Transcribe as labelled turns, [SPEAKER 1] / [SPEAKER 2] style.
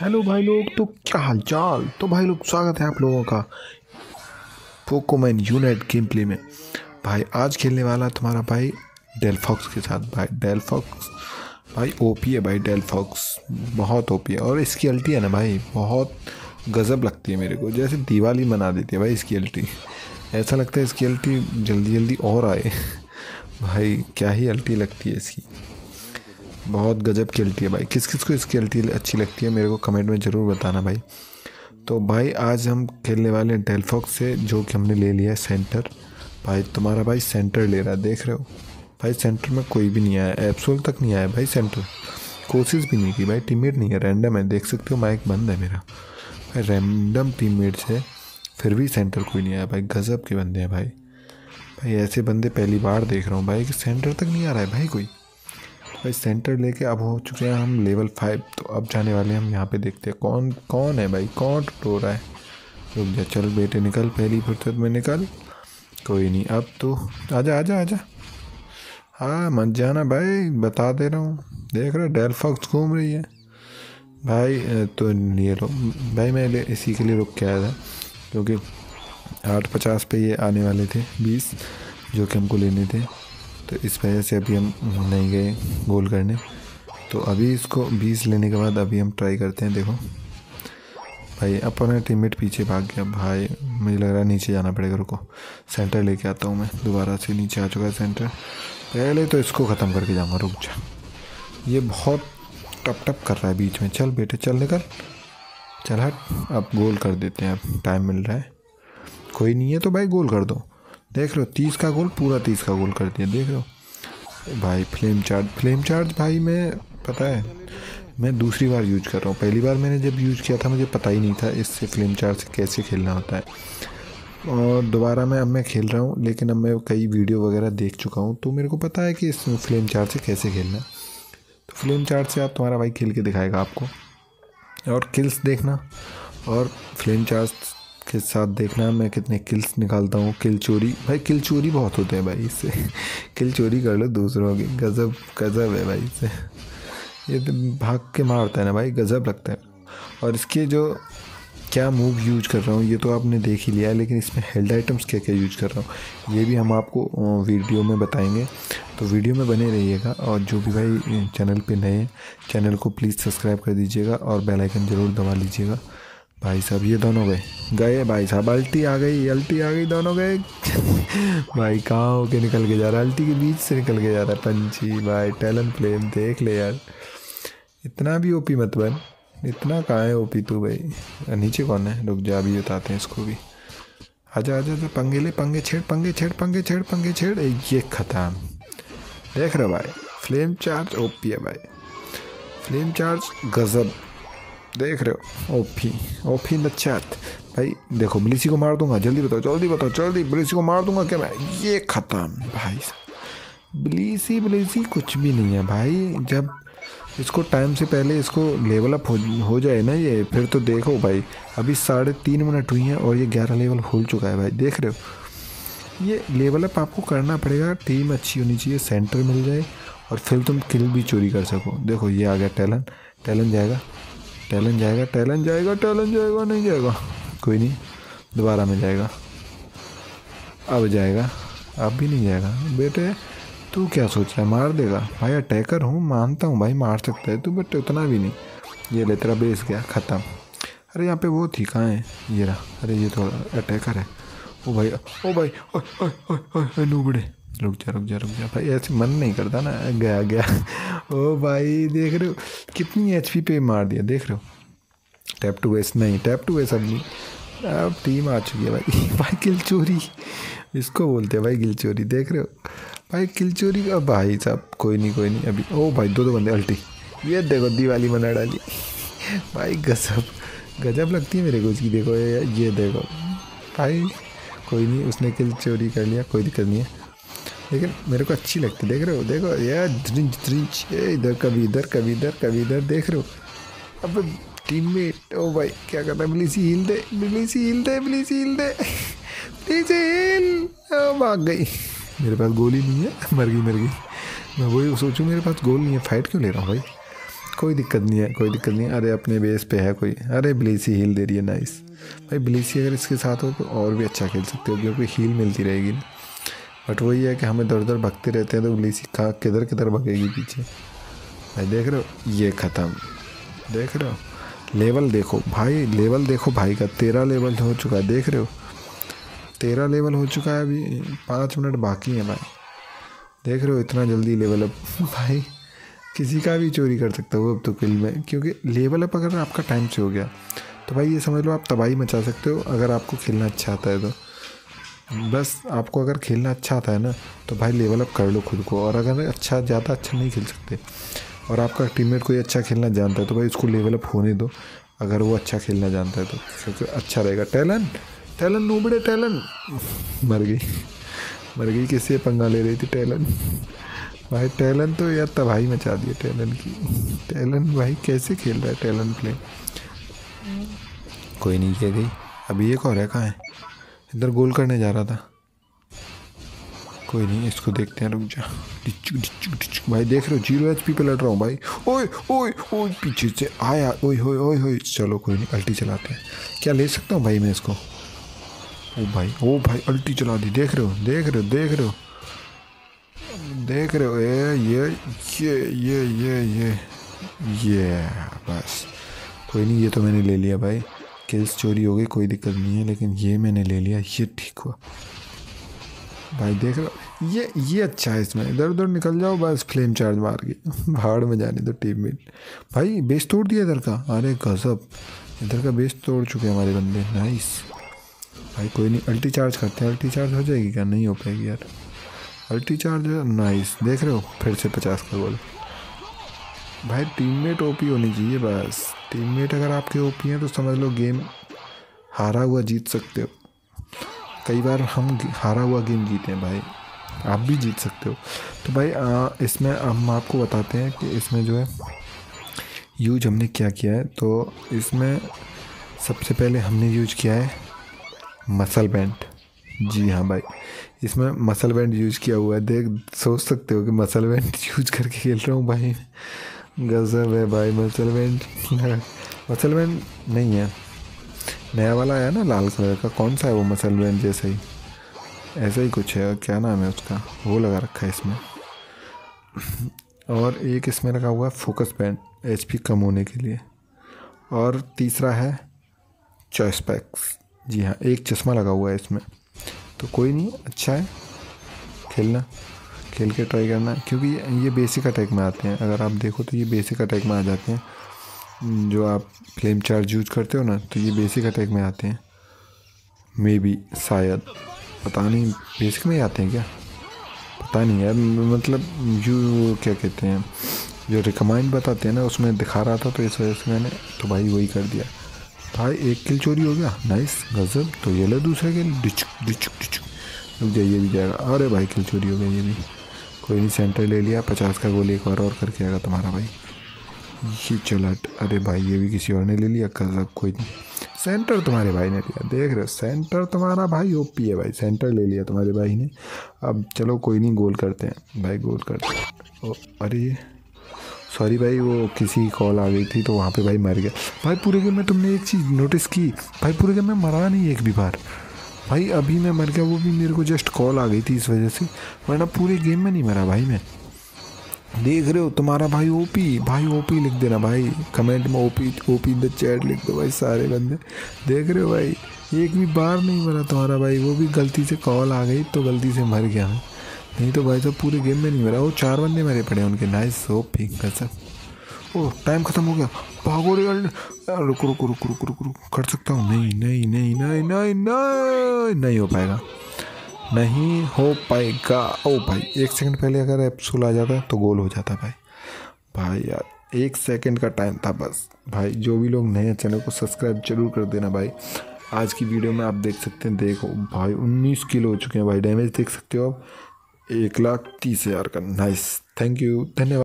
[SPEAKER 1] Hello भाई लोग तो क्या हाल चाल तो भाई लोग, स्वागत है आप लोगों का पोकोमैन यूनाइट गेम प्ले में। भाई, आज खेलने वाला तुम्हारा भाई डेलफॉक्स के साथ। भाई डेलफॉक्स भाई ओपी है भाई डेलफॉक्स बहुत ओपी है। और इसकी अल्टी है ना भाई, बहुत गज़ब लगती है मेरे को। जैसे दिवाली मना देती है भाई इसकी अल्टी ऐसा लगता है इसकी अल्टी जल्दी जल्दी और आए। भाई, क्या ही अल्टी लगती है इसकी। बहुत गजब खेलती है भाई। किस किस को इसकी अल्टी अच्छी लगती है, मेरे को कमेंट में ज़रूर बताना भाई। तो भाई, आज हम खेलने वाले हैं डेलफॉक्स से, जो कि हमने ले लिया है सेंटर भाई, तुम्हारा भाई सेंटर ले रहा है, देख रहे हो? भाई सेंटर में कोई भी नहीं आया। एप्सोल तक नहीं आया भाई सेंटर कोशिश भी नहीं की भाई टीममेट नहीं है रैंडम है। देख सकते हो माइक बंद है मेरा। भाई रैंडम टीममेट से फिर भी सेंटर कोई नहीं आया। भाई, गज़ब के बंदे हैं भाई। भाई, ऐसे बंदे पहली बार देख रहा हूँ भाई, कि सेंटर तक नहीं आ रहा है भाई कोई। भाई सेंटर लेके अब हो चुके हैं हम लेवल फाइव तो अब जाने वाले हम यहाँ पे देखते हैं कौन कौन है भाई, कौन टो रहा है। रुक जा, चल बेटे, निकल, पहली फुर्सत में निकल। कोई नहीं, अब तो आजा आजा आजा। हाँ मत जाना भाई, बता दे रहा हूँ। देख रहा, डेल फॉक्स घूम रही है। भाई तो ये लो, भाई, मैं इसी के लिए रुक के आया था, क्योंकि आठ पचास पे ये आने वाले थे, बीस, जो कि हमको लेने थे। तो इस वजह से अभी हम नहीं गए गोल करने। तो अभी इसको बीस लेने के बाद अभी हम ट्राई करते हैं, देखो। भाई, अपना टीममेट पीछे भाग गया। भाई, मुझे लग रहा है नीचे जाना पड़ेगा, रुको। सेंटर लेके आता हूँ मैं। दोबारा से नीचे आ चुका है सेंटर पहले तो इसको ख़त्म करके जाऊँगा, रुक जा। ये बहुत टप टप कर रहा है बीच में। चल बेटे, चल निकल। चल हट। अब गोल कर देते हैं। अब टाइम मिल रहा है। कोई नहीं है तो भाई गोल कर दो। देख लो तीस का गोल, पूरा तीस का गोल कर दिया, देख लो भाई फ्लेम चार्ज फ्लेम चार्ज भाई, मैं, पता है, मैं दूसरी बार यूज़ कर रहा हूँ। पहली बार मैंने जब यूज़ किया था, मुझे पता ही नहीं था इससे फ्लेम चार्ज से कैसे खेलना होता है। और दोबारा मैं, अब मैं खेल रहा हूँ, लेकिन अब मैं कई वीडियो वगैरह देख चुका हूँ तो मेरे को पता है कि इस फ्लेम चार्ज से कैसे खेलना है। तो फ्लेम चार्ज से आप, तुम्हारा भाई खेल के दिखाएगा आपको। और किल्स देखना, और फ्लेम चार्ज के साथ देखना मैं कितने किल्स निकालता हूँ। किल चोरी, भाई किल चोरी बहुत होते हैं भाई इससे। किल चोरी कर लो दूसरों की। गज़ब गज़ब है भाई इससे। ये तो भाग के मारता है ना भाई, गज़ब लगता है। और इसके जो क्या मूव यूज़ कर रहा हूँ, ये तो आपने देख ही लिया है, लेकिन इसमें हेल्ड आइटम्स क्या क्या यूज़ कर रहा हूँ, ये भी हम आपको वीडियो में बताएँगे। तो वीडियो में बने रहिएगा, और जो भी भाई, चैनल पे नए हैं, चैनल को प्लीज़ सब्सक्राइब कर दीजिएगा, और बेल आइकन ज़रूर दबा लीजिएगा। भाई साहब, ये दोनों गए। गए भाई साहब, अल्टी आ गई, अल्टी आ गई, दोनों गए। भाई कहाँ होके निकल के जा रहा है? अल्टी के बीच से निकल के जा रहा है, पंछी। भाई टैलेंट फ्लेम देख ले यार। इतना भी ओपी मत बन। इतना कहाँ है ओपी तू भाई? नीचे कौन है? रुक जा, अभी बताते हैं इसको भी। आजा आजा तो पंगे ले, पंगे छेड़ पंगे छेड़ पंगे छेड़ पंगे छेड़। ये ख़त्म। देख रहे भाई फ्लेम चार्ज ओपी है भाई। फ्लेम चार्ज गज़ब। देख रहे हो। In the chat. भाई देखो ब्लीसी को मार दूँगा जल्दी बताओ जल्दी बताओ जल्दी ब्लीसी को मार दूँगा क्या मैं? ये ख़त्म भाई ब्लीसी ब्लीसी कुछ भी नहीं है भाई। जब इसको टाइम से पहले इसको लेवल अप हो, हो जाए ना ये फिर तो देखो भाई अभी साढ़े तीन मिनट हुई हैं और ये ग्यारह लेवल खोल चुका है भाई देख रहे हो। ये लेवल अप आपको करना पड़ेगा टीम अच्छी होनी चाहिए सेंटर मिल जाए और फिर तुम किल भी चोरी कर सको। देखो ये आ गया टैलेंट टैलेंट जाएगा। टैलेंट जाएगा टैलेंट जाएगा टैलेंट जाएगा, नहीं जाएगा। कोई नहीं, दोबारा में जाएगा। अब जाएगा, अब भी नहीं जाएगा। बेटे, तू क्या सोच रहा है? मार देगा। भाई अटैकर हूँ, मानता हूँ भाई, मार सकता है तू बट उतना भी नहीं। ये ले, तेरा बेस गया, ख़त्म। अरे, यहाँ पे वो थी, कहाँ है? ये रहा। अरे, ये तो अटैकर है। ओ भाई ओ भाई ओए नूबड़े। रुक जा रुक जा रुक जा। भाई, ऐसे मन नहीं करता ना, गया गया। ओ भाई, देख रहे हो, कितनी एचपी पे मार दिया, देख रहे हो। टैप टू वेस्ट नहीं टैप टू वेस्ट अगली। अब टीम आ चुकी है भाई। भाई, किल चोरी। इसको बोलते हैं भाई, किल चोरी, देख रहे हो। भाई, किल चोरी का भाई साहब, कोई नहीं कोई नहीं, अभी। ओ भाई, दो दो बंदे, अल्टी। ये देखो, दिवाली मना डाली। भाई, गजब। गजब लगती है मेरे को उसकी देखो ये देखो। भाई, कोई नहीं, उसने किल चोरी कर लिया, कोई दिक्कत नहीं है। लेकिन मेरे को अच्छी लगती है। देख रहे हो, देखो यार ड्रिंच इधर कभी इधर कभी इधर कभी इधर, देख रहे हो। अब टीम मेट ओ भाई, क्या करता है? बिलीसी हिल दे बिलीसी हिल दे बिलीसी हिल दे। बिलीसी हिल भाग गई। मेरे पास गोली नहीं है, मर गई मर गई। मैं वही सोचूं, मेरे पास गोल नहीं है। फाइट क्यों ले रहा हूँ भाई? कोई दिक्कत नहीं है, कोई दिक्कत नहीं है। अरे, अपने बेस पे है कोई। अरे ब्लीसी हील दे रही है नाइस भाई ब्लीसी अगर इसके साथ हो तो और भी अच्छा खेल सकते हो, क्योंकि हील मिलती रहेगी ना। बट वही है कि हमें दर दर भगते रहते हैं तो ब्लीसी कहाँ किधर किधर भगेगी पीछे। भाई देख रहे हो? ये ख़त्म। देख रहे हो? लेवल देखो। भाई, लेवल देखो भाई का। तेरह लेवल हो चुका है। देख रहे हो? तेरह लेवल हो चुका है अभी। पाँच मिनट बाकी है भाई। देख रहे हो इतना जल्दी लेवल अप? भाई, किसी का भी चोरी कर सकता हो अब तो किल में। क्योंकि लेवल अप अगर आपका टाइम से हो गया तो भाई ये समझ लो आप तबाही मचा सकते हो। अगर आपको खेलना अच्छा आता है तो। बस आपको अगर खेलना अच्छा आता है ना तो भाई लेवल अप कर लो खुद को। और अगर अच्छा ज़्यादा अच्छा नहीं खेल सकते और आपका टीममेट कोई अच्छा खेलना जानता है तो भाई उसको लेवल अप होने दो अगर वो अच्छा खेलना जानता है तो। क्योंकि अच्छा रहेगा। टैलेंट टैलेंट नूबड़े टैलेंट मर गई मर गई किससे पंगा ले रही थी टैलेंट भाई टैलेंट तो यार तबाही मचा दिया टैलेंट की। टैलेंट भाई कैसे खेल रहा है टैलेंट प्ले कोई नहीं किया गई। अभी एक और है? कहाँ है? इधर गोल करने जा रहा था। कोई नहीं, इसको देखते हैं, रुक जा। डिचुक डिचुक डिचुक भाई, देख रहे हो, ज़ीरो एच पी पे लड़ रहा हूँ भाई। ओए ओए ओए, पीछे से आया। ओए होए ओए होए चलो, कोई नहीं, अल्टी चलाते हैं। क्या ले सकता हूँ भाई मैं इसको? ओ भाई ओ भाई, अल्टी चला दी। देख रहे हो, देख रहे हो, देख रहे हो। देख रहे हो ये ये ये ये ये ये ये, बस। कोई नहीं, ये तो मैंने ले लिया भाई। किल्स, चोरी हो गई, कोई दिक्कत नहीं है, लेकिन ये मैंने ले लिया, ये ठीक हुआ। भाई देख रहे ये ये अच्छा है इसमें। इधर उधर निकल जाओ, बस फ्लेम चार्ज मार के। भाड़ में जाने दो, टीम में। भाई, बेस तोड़ दिया इधर का? अरे गजब। इधर का बेस तोड़ चुके हमारे बंदे। नाइस। भाई, कोई नहीं, अल्टी चार्ज करते हैं। अल्टी चार्ज हो जाएगी क्या? नहीं हो पाएगी यार। Ulti charge nice. देख रहे हो, फिर से पचास का गोल भाई टीममेट ओपी होनी चाहिए बस। टीममेट अगर आपके ओपी हैं तो समझ लो गेम हारा हुआ जीत सकते हो। कई बार हम हारा हुआ गेम जीते हैं भाई। आप भी जीत सकते हो। तो भाई आ, इसमें हम आपको बताते हैं कि इसमें जो है यूज़ हमने क्या किया है। तो इसमें सबसे पहले हमने यूज़ किया है मसल बैंड जी हाँ भाई इसमें मसल बैंड यूज़ किया हुआ है। देख सोच सकते हो कि मसल बैंड यूज़ करके खेल रहा हूँ भाई। गजब है भाई, मसल बैंड मसल बैंड नहीं है। नया वाला आया ना लाल कलर का, कौन सा है वो मसल बैंड जैसे ही? ऐसा ही कुछ है, क्या नाम है उसका? वो लगा रखा है इसमें। और एक इसमें लगा हुआ है फोकस बैंड एच कम होने के लिए। और तीसरा है चॉइस पैक्स जी हाँ एक चश्मा लगा हुआ है इसमें। तो कोई नहीं अच्छा है। खेलना। खेल के ट्राई करना क्योंकि ये बेसिक अटैक में आते हैं। अगर आप देखो तो ये बेसिक अटैक में आ जाते हैं। जो आप फ्लेम चार्ज यूज़ करते हो ना तो ये बेसिक अटैक में आते हैं। मे बी शायद। पता नहीं बेसिक में आते हैं क्या? पता नहीं यार मतलब यू क्या कहते हैं, जो रिकमाइंड बताते हैं ना, उसमें दिखा रहा था तो इस वजह से मैंने तो भाई वही कर दिया। भाई, एक किल चोरी हो गया। नाइस गजब। तो ये लो दूसरा किल डिचुक डिचुक डिचुक। रुक जाइए भी जाएगा अरे भाई किल चोरी हो गया ये भी। कोई नहीं सेंटर ले लिया, पचास का गोली एक बार और करके आएगा तुम्हारा भाई। ये चला अरे भाई, ये भी किसी और ने ले लिया, कल कोई नहीं। सेंटर तुम्हारे भाई ने लिया, देख रहे हो सेंटर तुम्हारा भाई ओपी है भाई सेंटर ले लिया तुम्हारे भाई ने। अब चलो कोई नहीं, गोल करते हैं, भाई गोल करते हैं। ओ, अरे ये सॉरी भाई, वो किसी कॉल आ गई थी तो वहाँ पे भाई मर गया। भाई पूरे गेम में तुमने एक चीज़ नोटिस की, भाई पूरे गेम में मरा नहीं एक भी बार। भाई, अभी मैं मर गया, वो भी मेरे को जस्ट कॉल आ गई थी इस वजह से, वरना पूरे गेम में नहीं मरा भाई मैं। देख रहे हो, तुम्हारा भाई ओपी भाई ओपी लिख देना भाई कमेंट में ओपी ओपी द चैट लिख दो भाई सारे बंदे। देख रहे हो भाई, एक भी बार नहीं मरा तुम्हारा भाई, वो भी गलती से कॉल आ गई तो गलती से मर गया। नहीं तो भाई साहब, पूरे गेम में नहीं मरा, वो चार बंदे मरे पड़े उनके। नाइस ओपी कसम ओ टाइम ख़त्म हो गया भागो रे रुको रुको रुको रुको रुको रुको कर सकता हूँ नहीं नहीं नहीं नहीं नहीं नहीं नहीं हो पाएगा नहीं हो पाएगा ओ भाई एक सेकंड पहले अगर एप्सुल आ जाता तो गोल हो जाता भाई भाई यार एक सेकंड का टाइम था बस भाई जो भी लोग नए हैं चैनल को सब्सक्राइब ज़रूर कर देना भाई आज की वीडियो में आप देख सकते हैं देखो भाई उन्नीस किलो हो चुके हैं भाई डैमेज देख सकते हो आप एक लाख तीस हज़ार का नाइस थैंक यू धन्यवाद